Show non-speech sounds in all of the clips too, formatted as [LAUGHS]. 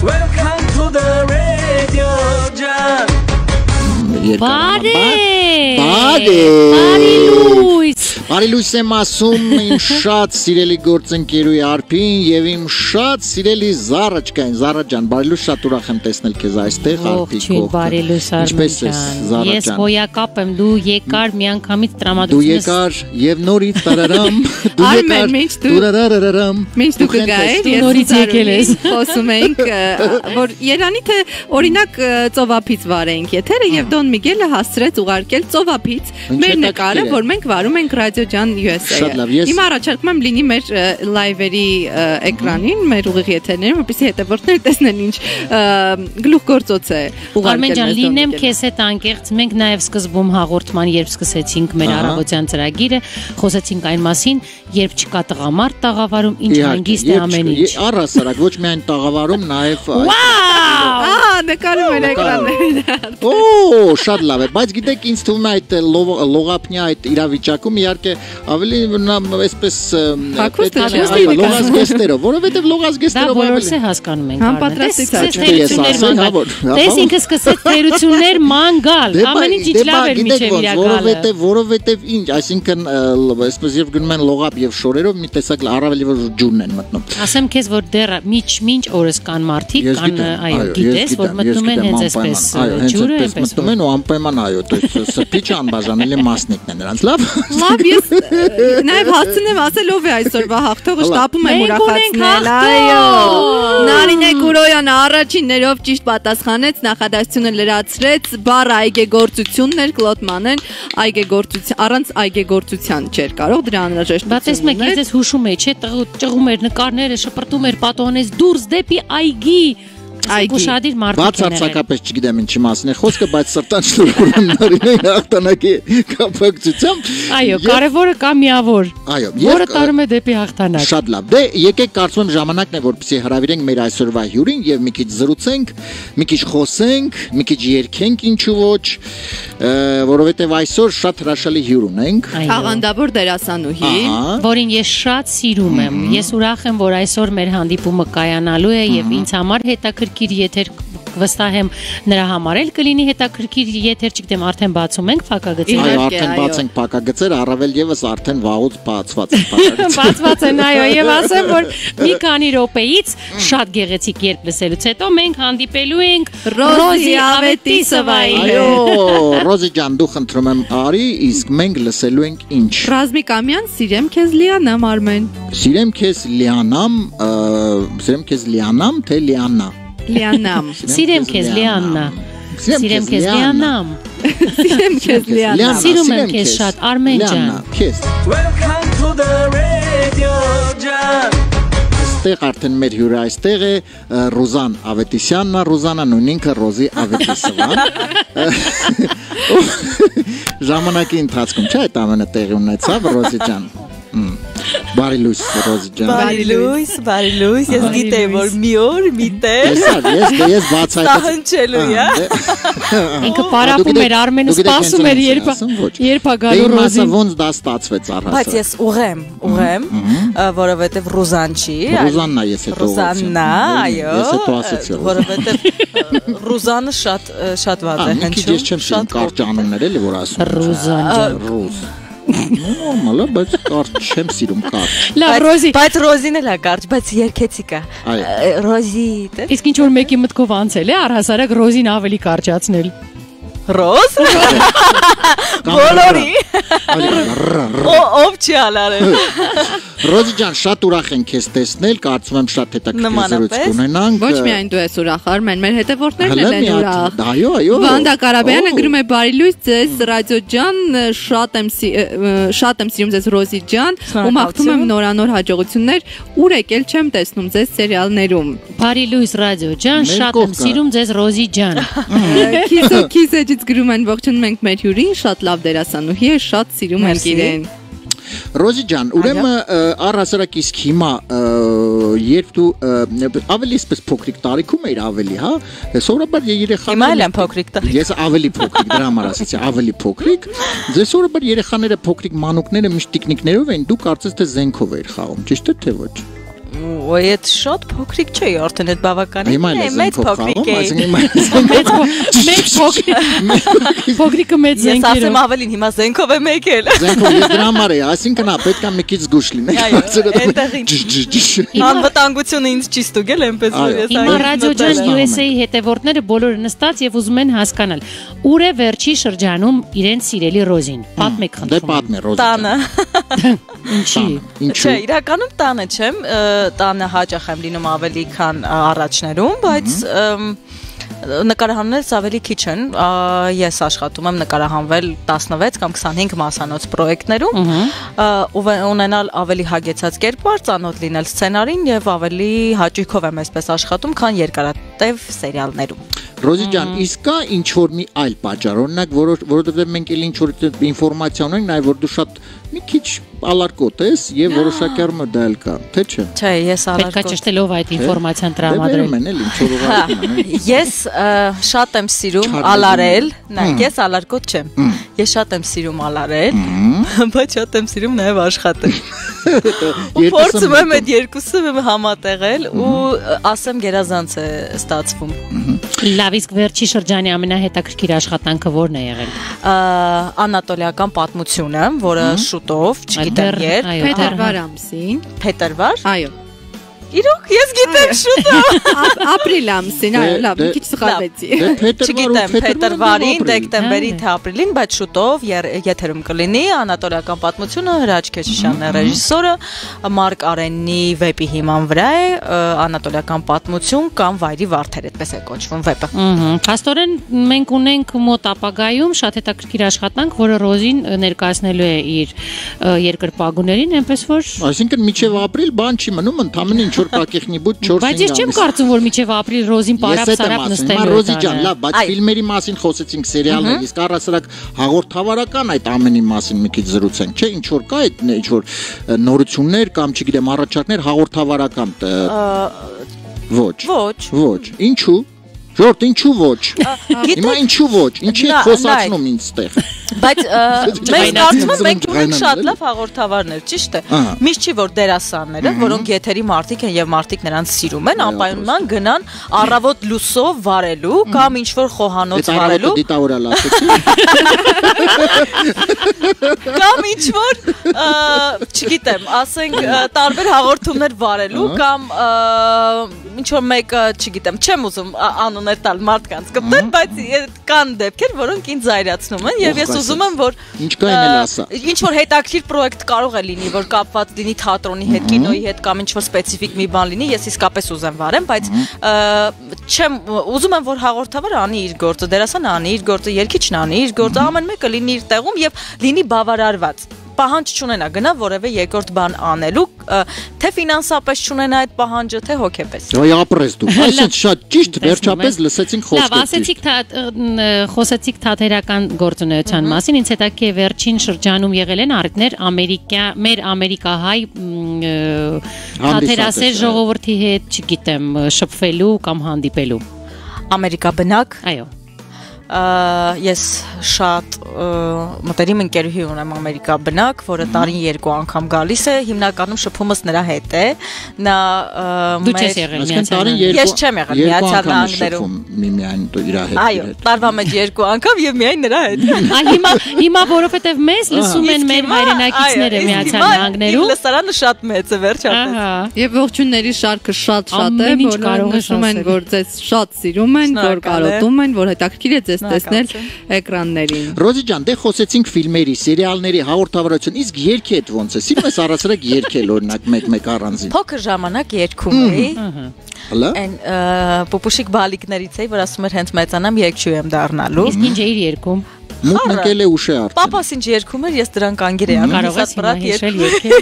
Welcome to the radio jam. Բարի։ Բարի։ Բարի լույս։ Բարի լույս եմ ասում իմ շատ սիրելի գործընկերուի Արփին եւ իմ շատ սիրելի Զառա ջկային Զառա ջան բարի լույս շատ ուրախ եմ տեսնել քեզ այստեղ Արփի Ողջույն, բարի լույս Ինչպես ես Արմեն Զառա Ես հոյակապ եմ, դու եկար միանգամից Դու տրամադրությունս եկար եւ նորից տարարամ [LAUGHS] դու Արմեն, եկար մինչ դու- դուրարարարամ Մինչ դու կգայիր, դու ես նորից եկել ես։ [LAUGHS] Խոսում էինք, [LAUGHS] որ Երանի թե օրինակ ծովափից վարեինք եթերը եւ Դոն Միգելը հասցրեց ուղարկել ծովափից մեր նկարը, որ մենք վարում ենք ռադիո ջան USA-ը։ Շատ լավ, ես- Հիմա առաջարկում եմ լինի մեր լայվերի էկրանին, մեր ուղիղ եթերներում, որպեսզի հետևորդները տեսնեն ինչ գլուխգործոց է Արմեն ջան, լինեմ քեզ հետ անկեղծ։ Մենք նաև սկզբում հաղորդման, երբ սկսեցինք մեր առավոտյան ծրագիրը, խոսեցինք այն մասին, երբ չկա տղամարդ տաղավարում, ինչ հանգիստ է ամեն ինչ։ առհասարակ ոչ միայն տաղավարում! Ահա, նկարում են էկրանները։ Օ, շատ լավ է, բայց գիտեք, ինձ թվում է այդ լո- լողափնյա այդ իրավիճակում իհարկե ավելի նա այսպես պետք է, այո, նկարում։ լողազգեստերով, որովհետև Դա լողազգեստերով բոլորս ավելի է հասկանում ենք։ Համապատրաստից Արմեն, աճ տես- հա, հա, ինքը սկսեց թերություններ ման գալ։ Ամեն ինչ ինչ լավ էր միջև իր գալը։ որովհետև որովհետև ինչ, այսինքն այսպես երբ գնում են լողափ եւ շորերով մի տեսակ առավել որ ջուրն են մտնում։ Ասեմ քեզ, որ դեռ միջ միջ օրս կան մարդիկ, կան այո, ես գիտես, որ Որ մտնում են հենց այսպես ջուրը, այնպես մտնում են ու անպայման այո, այս սփիչը անբաժանելի մասնիկն է նրանց, լավ։ Լավ, ես նաև հասցնեմ ասել ով է այսօրվա հաղթողը, շտապում եմ ուրախացնել, այո։ Նարինե Գուրոյան առաջիններով ճիշտ պատասխանեց, նախադասությունը լրացրեց, բառը այգեգործությունն էր, Կլոդմանեն այգեգործության, առանց այգեգործության չէր կարող դրա անհրաժեշտությունը։ Բայց ես մեկ ես հուշում եմ, չէ, ճղում էր նկարները, շպրտում էր պատոնից դուրս դեպի այգի Այգի։ Ուշադիր Բաց մարդիկ են եղել։ հարցակապես չգիտեմ ինչի մասին է խոսքը, բայց սրտան շնորհում նարինե [LAUGHS] հաղթանակի կապակցությամբ։ Այո, կարևորը կա միավոր, Այո, որը տարում է դեպի հաղթանակ։ Շատ լավ։ Դե եկեք կարծում եմ ժամանակն է որպեսզի հրավիրենք մեր այսօրվա հյուրին եւ մի քիչ զրուցենք, մի քիչ խոսենք, մի քիչ երգենք ինչու ոչ, որովհետեւ այսօր շատ հրաշալի հյուր ունենք։ Աղանդավոր դերասանուհի։ որին ես շատ սիրում եմ։ Ես ուրախ եմ, որ այսօր մեր հանդիպումը կայանալու է եւ ինձ համար հետաքրքիր եթեր վստահ եմ նրա համար էլ կլինի հետաքրքիր եթեր, չգիտեմ, արդեն բացում ենք փակագծը։ Այո, արդեն բաց ենք պակագծեր, առավել եւս արդեն վաղուց բացված են [LAUGHS] պակագծերը։ Բացված են այո եւ ասեմ որ մի քանի րոպեից շատ գեղեցիկ երբ լսելուց հետո մենք հանդիպելու ենք Ռոզի Ավետիսովայի Այո, Ռոզի ջան, դու խնդրում եմ արի, իսկ մենք լսելու ենք ինչ։ Ռազմիկ Ամյան, սիրեմ քեզ Լիանա Մարմեն։ Սիրեմ քեզ Լիանամ, սիրեմ քեզ Լիանամ, թե Լիանա։ Լիանամ։ Սիրեմ քեզ Լիաննա։ Սիրեմ քեզ Լիանամ։ Սիրեմ քեզ Լիանա, Սիրում եմ քեզ շատ, Արմեն ջան։ քեզ։ Welcome to the radio jam. Այստեղ արդեն մեր հյուրը այստեղ է ը, Ռոզան Ավետիսյանն, է, Ռոզանա նույնինքը Ռոզի Ավետիսովան։ [LAUGHS] Ժամանակի ընթացքում չէ այդ ամենը տեղի ունեցավ Ռոզի ջան։ Բարի լույս Ռոզի ջան։ Բարի լույս, բարի լույս, ես գիտեի որ մի օր մի տեղ ես դե ես բացայտած Ստահնչելու է։ Ինքը Դու պարապում էր Արմենը սպասում էր երբ երբ է Դե գալու Ռոզին։ ոնց դա ստացվեց Բայց առհասարակ։ ես ուղեմ, ուղեմ, որովհետև Ռուզան չի։ Ռոզաննա ես հետո Ռուզաննա, այո։ Ես հետո Ռոզան։ Որովհետև Ռուզանը շատ շատ վատ է հնչում։ ես չեմ սիրում կարճ անուններ էլի որ ասում։ Ռուզան ջան։ Ռոզ։ Նորմալ է, բայց կարճ չեմ սիրում կարճ։ Լավ Ռոզի, Բայց Ռոզին էլ է կարճ, բայց երկեցիկ է։ Այո։ Ը, Ռոզի, իսկ ինչ որ մեկի մտքով անցել է առհասարակ Ռոզին ավելի կարճացնել։ Ռոզ։ Բոլորի։ Ով չի ալարել։ Ռոզի ջան, շատ ուրախ ենք քեզ տեսնել, կարծում եմ շատ հետաքրքիր կունենանք։ Ոչ միայն դու ես ուրախ, Արմեն, մեր հետևորդներն էլ են ուրախ։ Այո, այո։ Վանդա Կարաբյանը Օ, գրում է բարի լույս ձեզ ռադիո ջան, շատ եմ շատ եմ սիրում ձեզ Ռոզի ջան, ու մաղթում եմ նորանոր հաջողություններ, ուր եկել չեմ տեսնում ձեզ սերիալներում։ Բարի լույս ռադիո ջան, շատ եմ սիրում ձեզ Ռոզի ջան։ Քիսո քիսեջից գրում են ողջունում ենք մեր հյուրին, շատ լավ դերասանուհի է, շատ սիրում ենք իրեն։ Ռոզի ջան, ուրեմն առհասարակ իսկ հիմա երբ դու ավելի սպես փոքրիկ տարիքում էիր ավելի, հա, սովորաբար երեխաները Հիմա էլ եմ փոքրիկ տղա։ Ես ավելի փոքրիկ, դրա համար ասացի, ավելի փոքրիկ։ Ձեզ սովորաբար երեխաները փոքրիկ մանուկները միշտ տիկնիկներով էին, դու կարծես թե զենքով էիր խաղում, ճիշտ է թե ոչ։ Ոյ, այդ շատ փոքրիկ չէ, արդեն այդ բավականին Հիմա է, մեծ փոքրիկ է։ հիմա Մեծ մեծ փոքրիկ փոքրիկը մեծ Ես ասեմ զենքերով ավելին, հիմա զենքով եմ եկել։ զենքով ես դրա համար է, այսինքն հա պետք է մի քիչ զգուշ լինի։ Այո, այնտեղին։ Անվտանգությունը ինձ չի ստուգել, այնպես որ ես Հիմա ռադիո մտել ջան եմ։ USA-ի հետևորդները բոլորը նստած եւ ուզում են հասկանալ ուր է վերջի շրջանում իրենց սիրելի Ռոզին։ Պատմեք Դե խնդրում։ պատմի Ռոզի։ Տանը։ Ինչի։ Ինչու։ Չէ, իրականում տանը չեմ, տանը հաճախ եմ լինում ավելի քան առաջներում, բայց նկարահանումներս ավելի քիչ են։ Ես աշխատում եմ նկարահանվել 16 կամ 25 մասանոց պրոյեկտներում, ունենալ ավելի հագեցած կերպար, ծանոթ լինել սցենարին եւ ավելի հաճույքով եմ այսպես աշխատում, քան երկարատև սերիալներում։ Ռոզի ջան, իսկ կա ինչ որ մի այլ պատճառ, օրինակ, որո- որովհետև մենք էլ ինչ որ ինֆորմացիա ունենք, նաև որ դու շատ մի քիչ ալարկոտ ես եւ դա էլ կա, թե չէ։ Չէ, ես Պետքա ալարկոտ ճշտելով այդ ինֆորմացիան Դե տրամադրել։ են էլ ինչ որ ուղղակի ունեն։ Ես շատ եմ սիրում ալարել, նայեք, ես ալարկոտ չեմ։ Ես շատ եմ սիրում ալարել, բայց շատ եմ սիրում նաև աշխատել։ [LAUGHS] Ու Փորձում եմ այդ երկուսը համատեղել ու ասեմ գերազանց է ստացվում։ Լավ, իսկ վերջի շրջանի ամենահետաքրքիր աշխատանքը ո՞րն է եղել։ Անատոլիական պատմությունը, որը շուտով, չգիտեմ երբ, Փետրվար ամսին։ փետրվար։ Այո։ Իրոք, ես գիտեմ շուտով։ Ա- Ապրիլ ամսին, այո, Դե- լավ, մի դե- քիչ սխալվեցի։ Դե Չգիտեմ, փետրվարին, դեկտեմբերի Հա, թե ապրիլին, բայց շուտով եր- եթերում կլինի անատոլիական պատմությունը Հրաչ Քեչիշյանն է ռեժիսորը, Մարկ Արենի վեպի հիման վրա է ը, անատոլիական պատմություն կամ Վայրի վարդեր, այդպես է կոչվում վեպը։ Ահա, Փաստորեն մենք ունենք մոտ ապագայում շատ հետաքրքիր աշխատանք, որը Ռոզին ներկայացնելու է իր երկրպագուներին, այնպես որ Այսինքն միջև ապրիլ բան չի մնում, ընդամենը ինչ որ կակեխնի բուտ 4-5 Բայց ես չեմ կարծում, որ միջև ապրիլ Ռոզին պարապ սարապ նստելու հիմա է Ռոզի ջան, լավ, բայց Այ։ ֆիլմերի մասին խոսեցինք, սերիալներ, իսկ առասարակ հաղորդավարական այդ ամենի մասին մի քիչ զրուցենք, չէ՞, ինչ որ կա այդ ինչ որ նորություններ կամ չգիտեմ առաջարկներ հաղորդավարական ոչ։ Ոչ։ Ոչ։ Ինչու։ Ժորտ, ինչու ոչ։ Հիմա ինչու ոչ։ Ինչի եք խոսացնում ինձ ստեղ։ բայց [LAUGHS] մենք կարծում եմ մենք զրում ունենք շատ լավ հաղորդավարներ, ճիշտ է։ Միշտ չի որ դերասանները, որոնք եթերի մարդիկ են եւ մարդիկ նրանց սիրում են, անպայման գնան առավոտ լուսով վարելու կամ ինչ որ խոհանոց վարելու առավոտը դիտավորալ ասեցի։ [LAUGHS] կամ ինչ որ չգիտեմ, ասենք տարբեր հաղորդումներ վարելու կամ ինչ որ մեկը, չգիտեմ, չեմ ուզում անուններ տալ մարդկանց կպտել, բայց կան դեպքեր, որոնք ինձ զայրացնում են եւ ես ուզում եմ, որ ինչ կային էլ ասա։ Ինչ որ հետաքրիր պրոյեկտ կարող է լինի, որ կապված լինի թատրոնի հետ, կինոյի հետ կամ ինչ որ սպეციფიկ մի բան լինի, ես իսկապես ուզեմ վարեմ, բայց չեմ ուզում եմ, որ հաղորդավարը անի իր գործը, դերասանը անի իր գործը, երգիչն անի իր գործը, ամեն մեկը լինի իր տեղում եւ լինի բավարարված պահանջ չունենա գնա որևէ երկրորդ բան անելու թե ֆինանսապես չունենա այդ պահանջը թե հոգեպես Ոյ ապրես դու։ Այսինքն շատ ճիշտ, վերջապես լսեցինք Լավ, խոսքը։ ասեցիք թա խոսեցիք թատերական գործունեության մասին, ինձ հետաքրքիր է վերջին շրջանում եղել են արդներ Ամերիկա, մեր ամերիկահայ թատերասեր ժողովրդի հետ, չգիտեմ, շփվելու կամ հանդիպելու։ ամերիկա բնակ Այո։ ես շատ մտերիմ ընկերուհի ունեմ ամերիկա բնակ որը տարին երկու անգամ գալիս է հիմնականում շփումս նրա հետ է նա Դու չես եղել միացյալ Ես չեմ եղել Միացյալ է Նահանգներում։ դու իր հետ։ այո տարվա մեջ երկու անգամ եւ միայն նրա [LAUGHS] հետ Ա հիմա հիմա որովհետև մեզ լսում են մեր հայրենակիցները Միացյալ Նահանգներում։ լսարանը շատ մեծ է վերջապես Ահա։ Եվ ողջունների շարքը շատ-շատ է, Ամեն ինչ որ կարող են, որ ձեզ շատ սիրում են, որ կարոտում են, որ հետաքրքիր է ձեզ տեսնել Շնորհակալություն։ էկրաններին։ Ռոզի ջան, դե խոսեցինք ֆիլմերի, սերիալների, հաղորդավարություն, իսկ երգի հետ ոնց է։ Սիրում ես առասարակ երգել օրինակ մեկ-մեկ առանձին։ փոքր ժամանակ երկում էի Հլա։ այն ը, պուպուշիկ բալիկներից էի որ ասում էր հենց մեծանամ երկչու եմ դառնալու Իսկ ինչ էիր երկում։ Մուտն ընկել է ուշ է արդեն։ Պապաս ինչ երկում էր, ես դրան կանգիր էի Կարող ես հիմա հիշել երկել։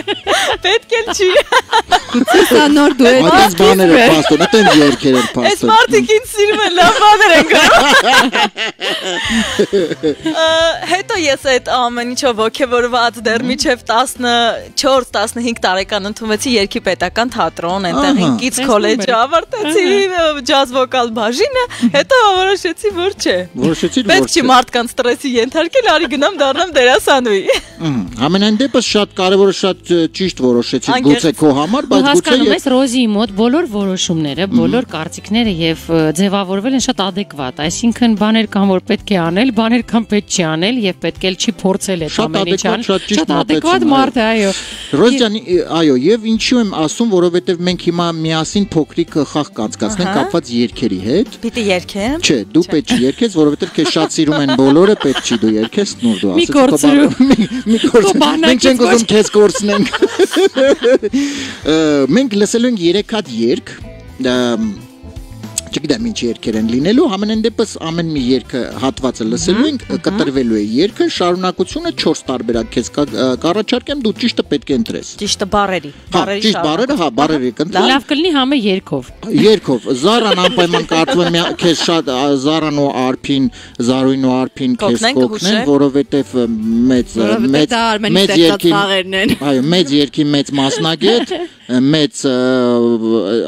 [LAUGHS] Պետք էլ չի։ Սա նոր դուետ։ Այդպես բաներ է փաստորեն, այդպես երգեր են Այս փաստորեն։ մարդիկ ինձ սիրում են, լավ բաներ են գնում։ [LAUGHS] Հետո ես այդ ամեն ինչով ողջավորված դեռ միջև 14-15 տարեկան ընդունվեցի Երգի պետական թատրոն, այնտեղ ինքից քոլեջը ավարտեցի ջազ վոկալ բաժինը, հետո որոշեցի, որ չէ։ Որոշեցիր, որ Պետք չի մարդկանց ստրեսի ենթարկել, արի գնամ դառնամ դերասանուհի։ Ահա, Ամենայն դեպս շատ կարևորը շատ ճիշտ որոշեցի Անկեղծ։ գուցե քո համար, բայց գուցե հասկանում ես Ռոզիի մոտ բոլոր որոշումները, բոլոր կարծիքները եւ ձևավորվել են շատ adekvat, այսինքն բաներ կան որ պետք է անել, բաներ կան պետք չի անել եւ պետք էլ չի փորձել այդ Շատ ամեն ինչը։ adekvat, շատ adekvat մարդ է, այո։ Ռոզյան, այո, եւ ինչու եմ ասում, որովհետեւ մենք հիմա միասին փոքրիկ խաղ կանցկացնենք կապված երկերի հետ։ Պիտի երկեմ։ Չէ, դու պետք չի երկես, որովհետեւ քեզ շատ սիրում են բոլորը, պետք չի դու երկես, նոր դու ասես, քո կորցրու։ բան- [LAUGHS] մի- կորց։ Մենք չենք ուզում քեզ կորցնենք։ [LAUGHS] Մենք լսելու ենք 3 հատ ըմ, Չգիտեմ ինչ երկեր են լինելու, ամենայն դեպս ամեն մի երկը հատվածը լսելու ենք, կտրվելու է երկը, շարունակությունը 4 տարբերակ քեզ կառաջարկեմ, դու ճիշտը պետք է ընտրես։ Ճիշտը բարերի։ Հա, ճիշտ բարերը, հա, բարերը կընտրեմ։ Լավ կլինի համը երկով։ Երկով Զարան անպայման կարծում եմ քեզ շատ Զարան ու Արփին, Զարույն ու Արփին քեզ Կօգնեն, որովհետև մեծ մեծ մեծ են։ Այո, մեծ երկի մեծ մասնագետ, [LAUGHS] մեծ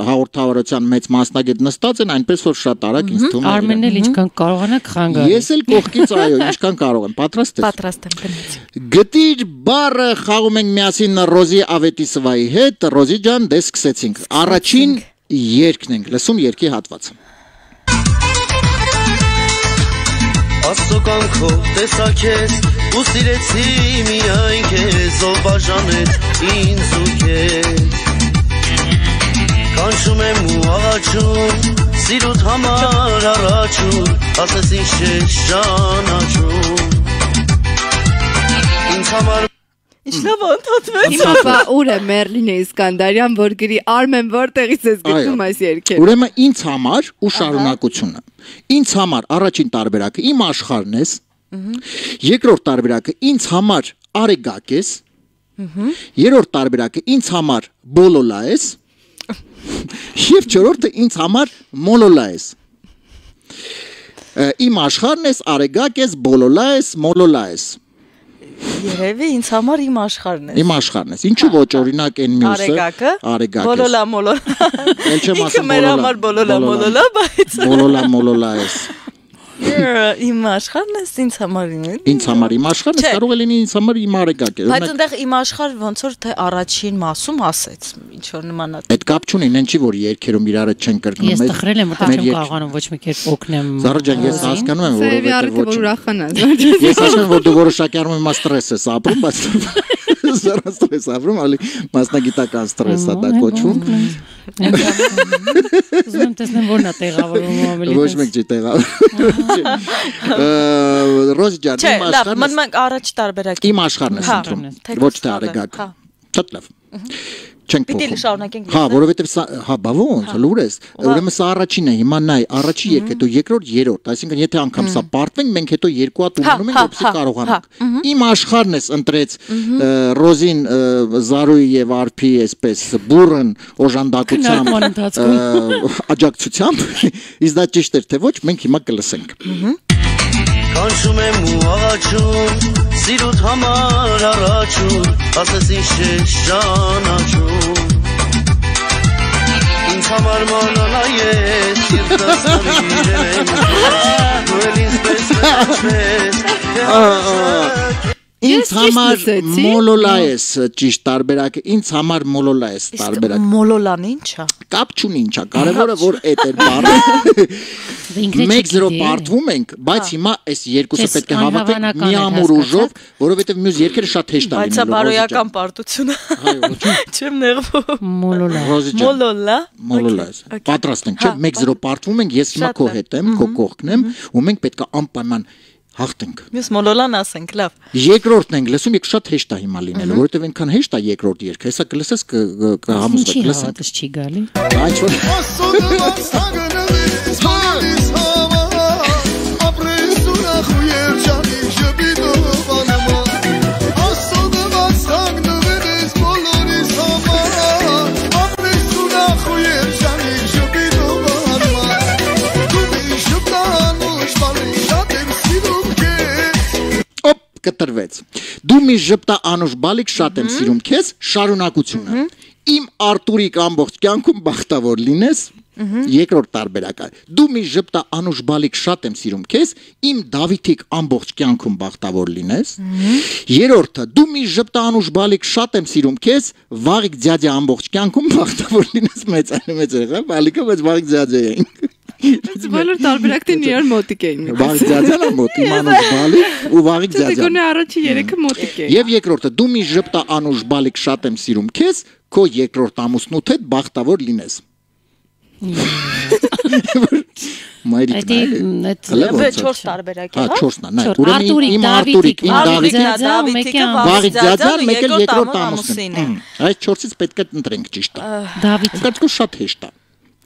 հաղորդավարության մեծ մասնագետ նստած են, այնպես որ շատ արագ ինձ թվում է։ Արմենն էլ ինչքան կարողանա խանգարի։ Ես էլ կողքից այո, ինչքան կարող եմ, պատրաստ ես։ Պատրաստ եմ գնաց։ Գտիր բառը խաղում ենք միասին Ռոզի Ավետիսովայի հետ։ Ռոզի ջան, դե սկսեցինք։ Առաջին երկն ենք, լսում երկի հատվածը։ Աստծո կանքով տեսա քեզ ու սիրեցի միայն քեզ ով բաժանեց ինձ ու քեզ Կանչում եմ ու աղաչում սիրուտ համար առաջում ասես ինչ ես ճանաչում Ինձ համար Ինչ լավ ընդհատվեց։ Հիմա բա ուր է Մերլինե Իսկանդարյան, որ գրի Արմեն որտեղից ես գտնում այս երգերը։ Ուրեմն ինձ համար ու շարունակությունը։ Ինձ համար առաջին տարբերակը իմ աշխարհն ես։ Երկրորդ տարբերակը ինձ համար արեգակ ես։ Երրորդ տարբերակը ինձ համար բոլոլա ես։ Եվ չորրորդը ինձ համար մոլոլա ես։ Իմ աշխարհն ես, արեգակ ես, բոլոլա ես, մոլոլա ես։ Երևի ինձ համար իմ աշխարհն է։ Իմ աշխարհն ես։ Ինչու ոչ օրինակ այն մյուսը։ Արեգակը։ Արեգակ ես։ Բոլոլա մոլոլա։ Էլ չեմ Ինքը ասում մեր բոլոլա, համար բոլոլա մոլոլա, բայց Բոլոլա մոլոլա ես։ իմ աշխարհն է ինձ համար իմ։ Ինձ համար իմ աշխարհը կարող է լինի ինձ համար իմ արեգակ է։ Բայց այնտեղ իմ աշխարհ ոնց որ թե առաջին մասում ասեց ինչ որ նմանա։ այդ կապ չունի, նեն չի որ երկերում իրարը չեն կրկնում։ Ես Մեր- տխրել եմ, որտեղ մեր չեմ կարողանում ոչ մի կերպ օգնեմ։ Զարը ջան, ես հասկանում եմ, Սեյվի որովհետեւ առիթը որ ոչ Ես ասում եմ, որ դու որոշակի առումով հիմա ստրես ես ապրում, բայց [LAUGHS] զարա ստրես ապրում, ալի մասնագիտական ստրես է դա կոչվում։ Ուզում եմ տեսնեմ որն է տեղավորվում ավելի։ Ոչ մեկ չի տեղա։ Ռոզ ջան, Չէ, իմ աշխարհն մնում ենք առաջ տարբերակ։ իմ աշխարհն ես Հա, ընտրում, թեկուզ ոչ թե տալը, արեգակ։ հա։ Շատ լավ։ Չենք Պիտի փոխում։ շարունակենք Հա, որովհետև սա հա, բա ոնց, լուր ես։ Ուրեմն սա առաջինն է, հիմա նայ, առաջի երկը, դու երկրորդ, երրորդ, այսինքն եթե անգամ սա պարտվենք, մենք հետո երկու հատ Հա, ունենում ենք, հա, որպեսզի հա, կարողանանք։ Իմ աշխարհն ես ընտրեց Ռոզին, Զարուի եւ Արփի այսպես բուրըն օժանդակությամբ աջակցությամբ, [LAUGHS] իսկ դա ճիշտ էր թե ոչ, մենք հիմա կլսենք։ Կանչում եմ ու աղաչում սիրուտ համար առաջում ասես ինչ ես ճանաչում Ինձ համար մոնոլա Ինձ համար մոլոլա ես ճիշտ տարբերակը, ինձ համար մոլոլա ես Իսկ տարբերակ։ մոլոլան ի՞նչա։ Կապ չունի ինչա, կարևորը որ այդ էր բառը։ Դե ինքն էլ 1-0 չգիտի, պարտվում ենք, բայց հիմա այս երկուսը պետք է հավաքենք մի ամուր ուժով, որովհետև մյուս երկերը շատ հեշտ է Բայց սա լինելու։ բարոյական պարտությունը։ Այո, ոչ։ [LAUGHS] Չեմ նեղվում։ Մոլոլա։ Մոլոլա։ մոլոլա. Պատրաստ ենք, Հա, չէ՞, 1-0 պարտվում ենք, ես հիմա քո հետ եմ, քո կողքն եմ, ու մենք պետք է անպայման հաղթենք։ Մյուս մոլոլան ասենք, լավ։ Երկրորդն ենք լսում, եք շատ հեշտ է հիմա լինելու, որովհետև այնքան հեշտ է երկրորդ երգը։ Հեսա կլսես կհամոզվեք, Ինչի լսենք։ հավատս չի գալի։ Այդ Դու մի ժպտա անուշ բալիկ շատ եմ սիրում քեզ, շարունակությունը։ Իմ Արտուրիկ ամբողջ կյանքում բախտավոր լինես։ Երկրորդ տարբերակը դու մի ժպտա անուշ բալիկ շատ եմ սիրում քեզ իմ Դավիթիկ ամբողջ կյանքում բախտավոր լինես Երրորդը դու մի ժպտա անուշ բալիկ շատ եմ սիրում քեզ վաղիկ ձյաձյա ամբողջ կյանքում բախտավոր լինես մեծ մեծ եղա բալիկը մեծ վաղիկ ձյաձյա էին Այս բոլոր տարբերակներն իրար մոտիկ էին։ Վաղիկ ձյաձյանը մոտ իմ անուշ բալիկ ու վաղիկ Դե ձյաձյա գոնե առաջի երեքը մոտիկ էին։ Եվ երկրորդը դու մի ժպտա անուշ բալիկ շատ եմ սիրում քեզ քո երկրորդ ամուսնուդ հետ բախտավոր լինես Մայրիկ այդ է։ 4 տարբերակ է, հա։ 4-ն է, նայ, Չորս, ուրեմն իմ Արտուրիկ, իմ Վաղիկ Դավիթ, ձյաձա, ու մեկը Վաղիկ ձյաձան, մեկ էլ երկրորդ ամուսին ամուսին։ է։ Այս 4-ից պետք է ընտրենք ճիշտ է։ Դավիթ Կարծիքով շատ հեշտ է։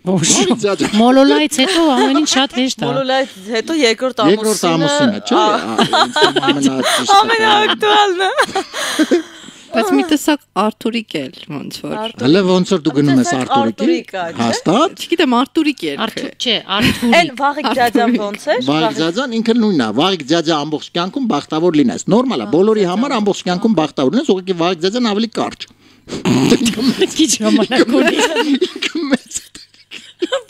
Մոլոլայից հետո ամեն ինչ շատ հեշտ է Մոլոլայից հետո երկրորդ Երկրորդ ամուսինը, չէ՞։ Ամենաճիշտ։ Ամենաակտուալն է։ Բայց մի տեսակ Արթուրիկ էլ ոնց որ։ Հələ ոնց որ դու գնում ես Արտուրիկ Արտուրիկի։ ա, չէ՞։ Հաստատ։ Չգիտեմ Արթուրիկ երգ։ Արթուր, չէ, Այն Արթուրիկ վաղիկ դադան ոնց է։ Վաղիկ ձյաձան ինքը նույնն է։ Վաղիկ ձյաձա ամբողջ կյանքում բախտավոր լինես։ Նորմալ է, բոլորի համար ամբողջ կյանքում բախտավոր լինես, ուղղակի վաղիկ ձյաձան ավելի կարճ։ քիչ [LAUGHS] ժամանակ ունի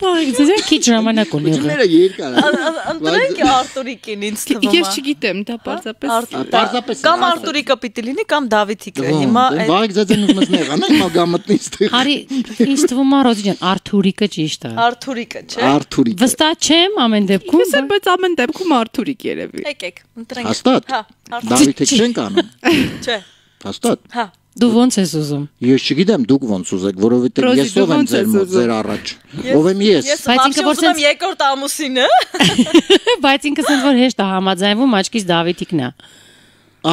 Բայց ձեզ քիչ ժամանակ ունի Ջները երկար է։ Ընտրենք Արտուրիկին ինձ թվում է։ Ես չգիտեմ, դա պարզապես Արտուր- Պարզապես Կամ Արտուրիկը պիտի լինի, կամ Դավիթիկը։ Հիմա Վաղիկ ձյաձան ուզում ես նեղանա, հիմա գամտնի ստեղ։ Հարի ինձ թվում է Ռոզի ջան Արթուրիկը ճիշտ է Արտուրիկը, չէ։ Արթուրիկ։ Վստահ չեմ ամեն դեպքում Ես էլ բայց ամեն դեպքում Արթուրիկ երևի։ Եկեք, ընտրենք։ Հաստատ։ Հա, Արտուրիկ, Դավիթը չենք անում։ չէ։ Հաստատ։ Հա։ Դու ո՞նց ես ուզում։ Ես չգիտեմ, դուք ո՞նց ուզեք, որովհետև ես ով եմ ձեր մոտ, ձեր առաջ։ Ով եմ ես։ Բայց ինքը որ սենց երկրորդ ամուսինը։ Բայց ինքը սենց որ հեշտ է համաձայնվում աչքից Դավիթիկն է։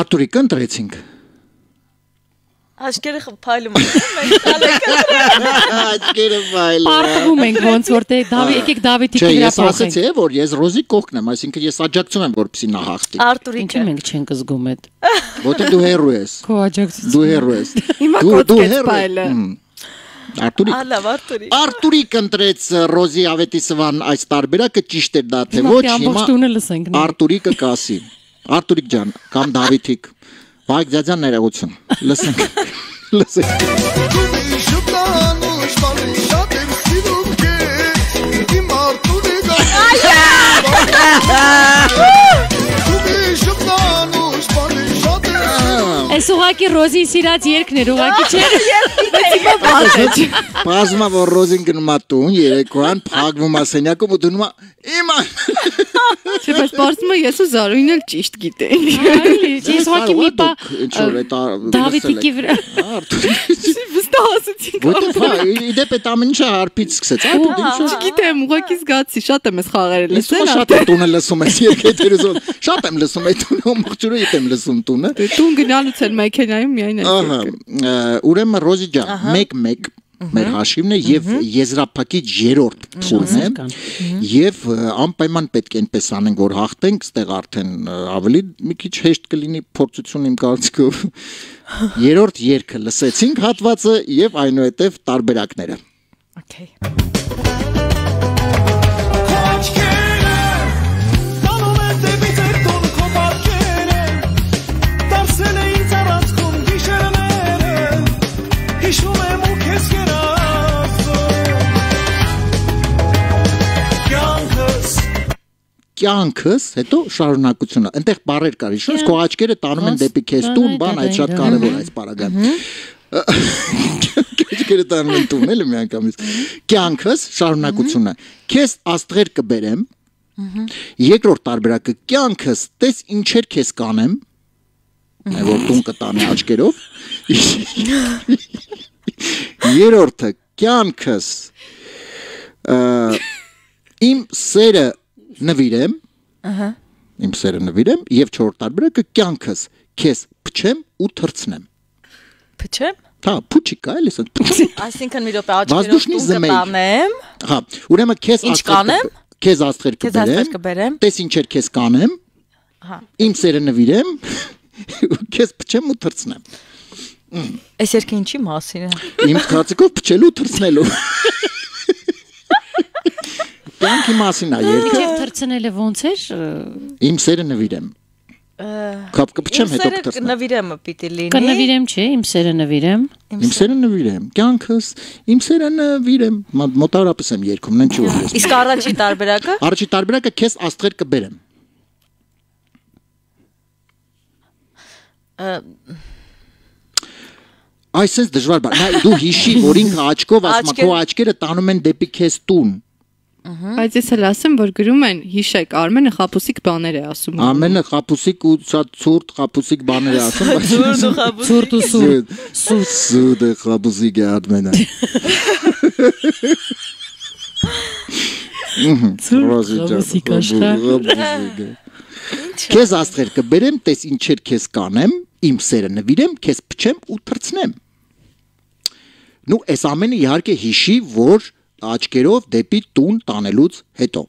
Արտուրի կընտրեցինք։ Աչքերը փայլում են։ Մենք քալեք։ Աչքերը վայել։ Պարտվում ենք ոնց որ դե Դավիթ եկեք Չէ, Դավիթիկի վրա ես փոխենք ասացի, է, որ ես Ռոզի կողքն եմ, այսինքն ես աջակցում եմ, որպեսի նա հաղթի։ Ինչու Արտուրիկը։ մենք չենք զգում այդ Որտեղ դու հերո ես։ քո աջակցությունը Դու հերո ես։ Հիմա Դու- կոտ դու կեց հերո ես։ փայլը։ Արտուրիկ Ալավ Արտուրիկ։ Արտուրիկ ընտրեց Ռոզի Ավետիսովան այս տարբերակը ճիշտ էր դա թե ոչ հիմա Արտուրիկը կասի Արտուրիկ ջան կամ Դավիթիկ Pajk Gjaxhan në Rauçën. Listen. Ah! Այս ուղակի Ռոզի սիրած երկն էր ուղակի չէ Բազմա որ Ռոզին գնում է տուն երեկոյան փակվում է սենյակում ու դնում է իմա Չէ, բայց է ես ու Զարուհին էլ ճիշտ գիտենք։ Այլի ես ուղակի մի պա ինչ որ այդ Դավիթիկի վրա Վստահ ասացինք։ Որտե՞ղ իդեպ այդ ամեն ինչը հարբից սկսեց Արտուրիկ ինչ որ Չգիտեմ, ուղղակի զգացի, շատ եմ ես խաղերը Ես լսել։ շատ եմ տունը լսում ես երկեթեր ուզում շատ եմ լսում այդ տունը իտ եմ լսում տունը Դե Տուն գնալուց էլ մեքենայում միայն այդ։ Ահա, ուրեմն Ռոզի ջան, 1-1 մեր հաշիվն է եւ եզրափակիչ երրորդ փուլն է եւ անպայման պետք է այնպես անենք որ հաղթենք, ստեղ արդեն ավելի մի քիչ հեշտ կլինի փորձություն իմ կարծիքով երրորդ երգը լսեցինք հատվածը եւ այնուհետեւ տարբերակները Okay։ կյանքս, հետո շարունակությունը։ Այնտեղ բարեր կար, ինչպես քո աչքերը տանում են դեպի քեզ տուն, բան այդ շատ կարևոր այս պարագայում։ Աչքերը տանում են տուն, էլի միանգամից։ Կյանքս, շարունակությունը։ Քեզ աստղեր կբերեմ։ Երկրորդ տարբերակը կյանքս, տես ինչեր քեզ կանեմ, որ տուն կտանի աչքերով։ Երրորդը կյանքս իմ սերը նվիրեմ իմ սերը նվիրեմ եւ չորրորդ տարբերակը կյանքս քեզ փչեմ ու թրցնեմ Փչեմ։ հա փուչիկա էլի փչի Այսինքն մի րոպե աչքերով կտանեմ։ հա ուրեմն քեզ Ինչ կանեմ? քեզ աստղեր կբերեմ տես ինչեր քեզ կանեմ Հա։ իմ սերը նվիրեմ ու քեզ փչեմ ու թրցնեմ Այս երկը ինչի մասին է։ իմ կարծիքով փչելու ու թրցնելու Կյանքի մասին է երկը Ինչև թրցնելը ոնց էր իմ սերը նվիրեմ Կապ կփչեմ հետո Սերը կտեսնեմ։ նվիրեմը պիտի լինի։ Կնվիրեմ չէ, իմ սերը նվիրեմ։ Իմ սերը նվիրեմ, կյանքս, իմ սերը նվիրեմ։ Մոտավորապես եմ երկում, նեն չի որ ես։ Իսկ առաջի տարբերակը? Առաջի տարբերակը քեզ աստղեր կբերեմ։ Այսպես դժվար բան։ Նա դու հիշի, որ ինքը աչքով ասում է, քո աչքերը տանում են դեպի քեզ տուն։ Բայց ես էլ ասեմ, որ գրում են հիշեք, Արմենը խապուսիկ բաներ է ասում։ Ամենը խապուսիկ ու շատ ցուրտ խապուսիկ բաներ է ասում, բայց Ձուրդ ու խաբուս։ Ցուրտ ու սուրտ։ Սուտ սուտ է խապուսիկ է խապուսիկ աշխարհ։ Քեզ աստղեր կբերեմ, տես ինչեր քեզ կանեմ, իմ սերը նվիրեմ, քեզ փչեմ ու թրցնեմ։ Ну, այս ամենը իհարկե հիշի, որ աչքերով դեպի տուն տանելուց հետո։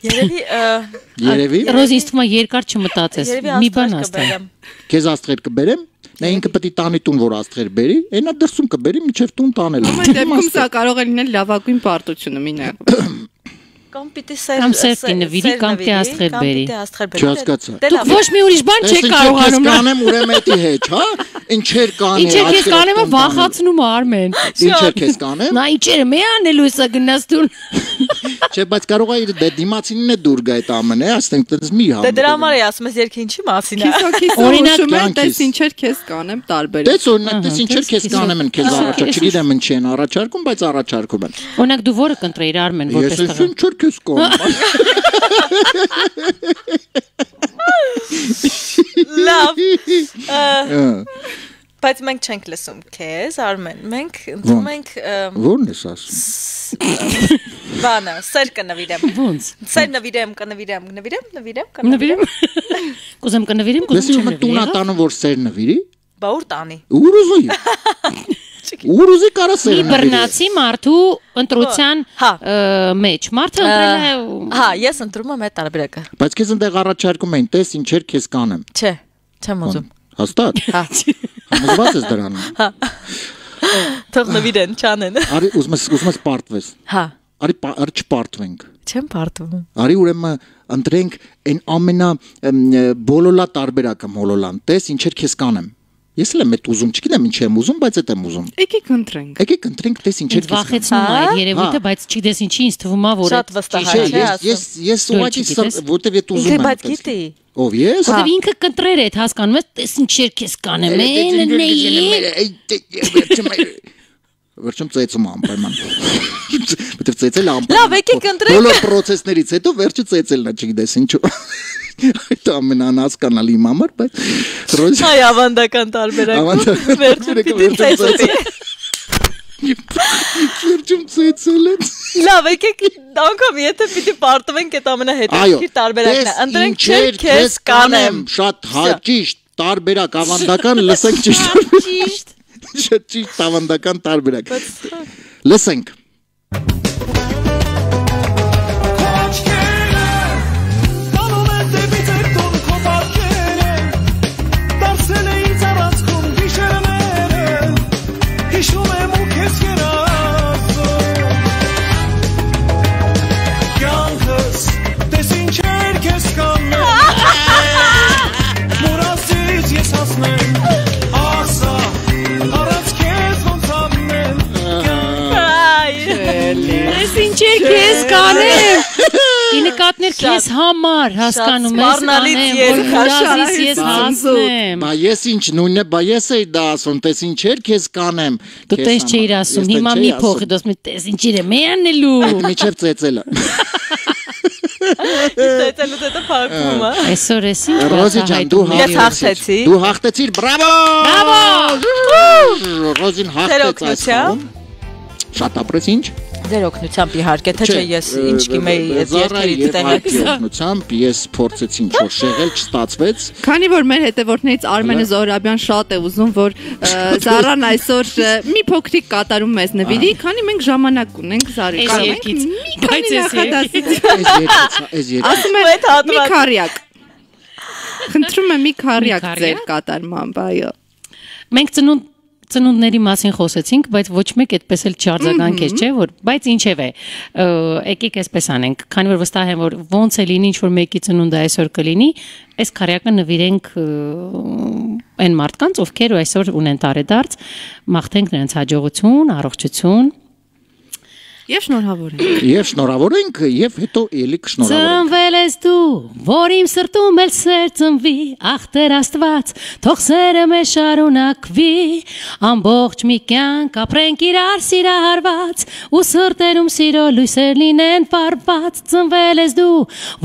Երևի Երևի Ռոզ ինձ թվում է երկար չմտածես։ Մի բան կբերեմ։ քեզ աստղեր կբերեմ, նա ինքը պետք է տանի տուն, որ աստղեր բերի, այնա դրսում կբերի, միջև տուն տանելը։ Այդ դեպքում սա կարող է լինել լավագույն պարտությունը մինը։ [COUGHS] կամ պիտի սեր կամ սերտի նվիրի կամ պիտի աստղեր բերի չհասկացա դուք դե ոչ մի ուրիշ բան չեք կարողանում ես կանեմ ուրեմն էդի հետ հա? Ինչեր կանեմ ինչեր քեզ կանեմ վախացնում արմեն ինչեր քեզ կանեմ նա ինչեր մե անելու էսա գնաս դուն [LAUGHS] չէ բայց կարող է իր դե դիմացինն է դուր գա այդ ամենը ասենք դից մի համ դե դրա համար է ասում ես երկի ինչի մասին է օրինակ տես ինչեր քեզ կանեմ տարբեր տես օրինակ տես ինչեր քեզ կանեմ են քեզ առաջա չգիտեմ ինչ են առաջարկում բայց առաջարկում են օրինակ դու որը կընտրեիր արմեն որպես տղա ես ինչեր քեզ կանեմ։ Լավ։ Բայց մենք չենք լսում քեզ, Արմեն։ Մենք ընդում ենք Ո՞րն ես ասում։ բանը, սեր կնվիրեմ։ Ոնց։ Սեր նվիրեմ, կնվիրեմ, նվիրեմ, նվիրեմ, Նվիրեմ։ կնվիրեմ։ Կուզեմ կնվիրեմ, կուզեմ ում տունա չնվիրեմ։ տանը որ սեր նվիրի։ Բա ուր տանի։ Ուր ուզի։ Ուր ուզի կարա Մի սեր նվիրի։ բռնացի մարդու ընտրության Հա։ մեջ։ Մարդը ընտրել է Հա, ես ընտրում եմ այդ տարբերակը։ Բայց քեզ այնտեղ առաջարկում են, տես ինչեր քեզ կանեմ։ Չէ, չեմ ուզում։ Հաստատ։ Հա, Համոզված ես դրանում։ թող նվիրեն, չանեն։ Արի ուզում ես ուզում ես պարտվես։ Հա, Արի արի չպարտվենք։ չեմ բարդվում։ Արի ուրեմն ընտրենք այն ամենա բոլոլա տարբերակը մոլոլան։ Տես ինչեր քեզ կանեմ։ Ես էլ եմ այդ ուզում, չգիտեմ ինչ եմ ուզում, բայց այդ եմ ուզում։ Եկեք ընտրենք։ Եկեք ընտրենք Ինձ քեզ կանեմ։ վախեցնում է Հա? երևույթը, Հա։ բայց չգիտես ինչի ինձ թվում է, որ այդ ճիշտ Չէ, ես ես ես ուղղակի որտեվ այդ ուզում եմ։ բայց տես։ գիտի։ Ով ես։ Որտեվ ինքը կընտրեր է, այդ հասկանում ես, տես ինչեր քեզ կանեմ, են նեի։ Վերջում ծեծում անպայման։ Որտեվ ծեծել անպայման։ Լավ, եկեք ընտրենք։ Բոլոր process-ներից հետո վերջը ծեծելն է, չգիտես ինչու։ Այդ ամենանհասկանալի իմ համար, բայց Ռոզ Այ ավանդական տարբերակ։ Ավանդական [LAUGHS] Վերջը տարբերակը, պիտի ծեծի։ վերջում ծեծել է։ Լավ, եկեք անգամ եթե պիտի պարտվենք այդ ամենահետաքրքիր տարբերակն է։ Ընտրենք չէ քեզ կանեմ։ Շատ հաճիշտ տարբերակ ավանդական լսենք ճիշտ։ Ճիշտ։ Շատ ճիշտ ավանդական տարբերակ։ Լսենք։ Տանում Նկատներ քեզ համար հասկանում ես անեմ, որ երգ, հրազից ես հասնեմ։ Բա ես ինչ նույնն է, բա ես էի դա ասում, տես ինչեր քեզ կանեմ։ Դու տես չէիր ասում, Ես հիմա մի փոխի, դոս մի տես ինչեր է մեանելու։ ասում։ Միջև ծեծելը։ Ծեծելուց հետո փակվում է։ Այսօր էս ինչ Ռոզի ջան, դու Ես հաղթեցիր։ հաղթեցի։ Դու հաղթեցիր, բրավո։ Բրավո։ Ռոզին հաղթեց այս օգնությամբ։ խաղում։ Շատ ապրես ինչ։ Ձեր օգնությամբ իհարկե, թե չէ ես ինչ կիմեի այդ երկրի այդի օգնությամբ ես փորձեցի ինչ որ շեղել, չստացվեց։ Քանի որ մեր հետևորդներից Արմենը Զորաբյան շատ է ուզում, որ Զարան այսօր մի փոքրիկ կատարում մեզ նվիրի, քանի մենք ժամանակ ունենք Զարի։ Այս կարող ենք երկից։ մի Բայց Այս երկից, այս երկից։ ասում Ու այդ եմ մի քարյակ։ Խնդրում եմ մի քարյակ ձեր կատարմամբ, այո։ Մենք ծնունդ ծնունդների մասին խոսեցինք, բայց ոչ մեկ այդպես էլ չարձագանքեց, չէ՞, որ բայց ինչև է։ ը, Եկեք այսպես անենք, քանի որ վստահ եմ, որ ոնց է լինի ինչ որ մեկի ծնունդը այսօր կլինի, այս քարյակը նվիրենք այն մարդկանց, ովքեր այսօր ունեն տարեդարձ, մաղթենք նրանց հաջողություն, առողջություն, Եվ շնորհավոր ենք։ Եվ շնորհավորենք եւ հետո ելի կշնորհավորենք։ Ծնվել ես դու, որ իմ սրտում էլ սեր ծնվի, ախ Տեր Աստված, թող սերը մեզ շարունակվի, ամբողջ մի կյանք ապրենք իրար սիրահարված, ու սրտերում սիրո լույսեր լինեն վառված, ծնվել ես դու,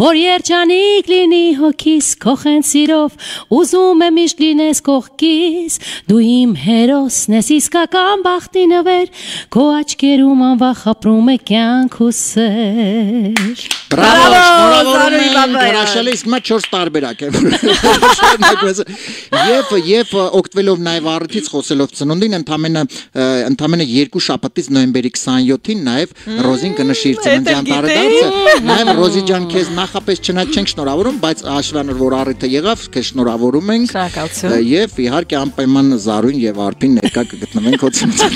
որ երջանիկ լինի հոգիս քոխեն սիրով, ուզում եմ միշտ լինես կողքիս, դու իմ հերոսն ես իսկական բախտի նվեր, քո աչքերում անվախ ապրում է կյանք ու սեր։ Բրավո, շնորհավորում ենք, հրաշալի, իսկ մա 4 տարբերակ է։ [LAUGHS] Եվ եւ օգտվելով նաեւ առիթից խոսելով ծնունդին, ընդամենը ընդամենը երկու շաբաթից նոյեմբերի 27-ին նաեւ Ռոզին կնշի իր ծննդյան տարեդարձը։ Նաեւ Ռոզի ջան, քեզ նախապես չնայած չենք շնորհավորում, բայց հաշվանոր որ առիթը եղավ, քեզ շնորհավորում ենք։ Եվ իհարկե անպայման Զարույն եւ Արփին ներկա կգտնվեն քո ծննդյան։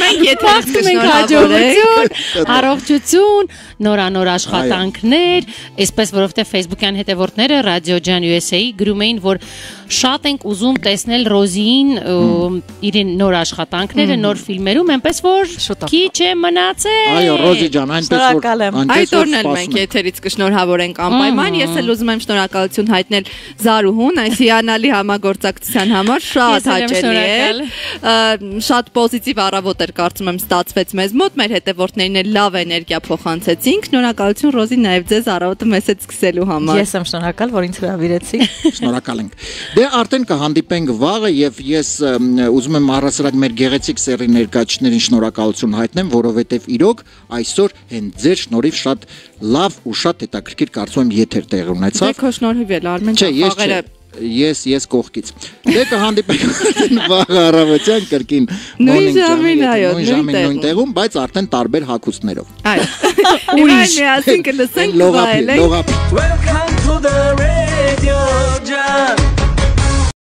Մենք եթերից Մենք կշնորհավորենք։ հաջողություն, առողջություն, նորանոր աշխատանքներ, այսպես որովհետև Facebook-յան հետևորդները Radio Jan USA-ի գրում էին, որ շատ ենք ուզում տեսնել Ռոզիին իրեն նոր աշխատանքները, նոր ֆիլմերում, այնպես որ քիչ է մնացել։ Այո, Ռոզի ջան, այնպես որ Շնորհակալ եմ։ այնպես Այդ օրն էլ մենք ենք։ եթերից կշնորհավորենք անպայման։ Ես էլ ուզում եմ շնորհակալություն հայտնել Զարուհուն այս հիանալի համագործակցության համար։ Շատ հաճելի է։ Շատ պոզիտիվ առավոտ էր կարծում եմ ստացվեց մեզ մոտ։ Մեր հետևորդներին էլ լավ էներգիա փոխանցեցինք։ Շնորհակալություն Ռոզի նաև ձեզ առավոտը մեզ հետ սկսելու համար։ Ես եմ շնորհակալ, որ ինձ հրավիրեցի։ [LAUGHS] Շնորհակալ ենք։ Դե արդեն կհանդիպենք վաղը եւ ես ուզում եմ առասարակ մեր գեղեցիկ սերի ներկայացիներին շնորհակալություն հայտնեմ, որովհետեւ իրոք այսօր հենց ձեր շնորհիվ շատ լավ ու շատ հետաքրքիր կարծում եմ եթեր տեղ Դե ունեցավ։ քո շնորհիվ էլ Արմեն Չէ, ջան, ես չէ։ խաղերը Ես ես կողքից։ Դե կհանդիպենք [LAUGHS] վաղը առավոտյան կրկին Նույն ժամին, այո, նույն ժամին նույն տեղում։ բայց արդեն տարբեր հագուստներով։ Այո։ [LAUGHS] Ուրիշ միասին կլսենք վայելենք Welcome to the radio jam